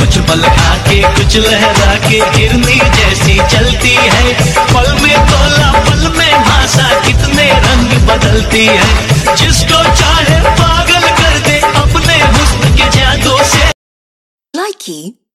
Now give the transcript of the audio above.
कुछ पल आके कुछ लहरा के, गिरनी जैसी चलती है। पल में तोला, पल में भाषा, कितने रंग बदलती है। जिसको चाहे पागल कर दे, अपने हुस्न के जादू से। लाइकी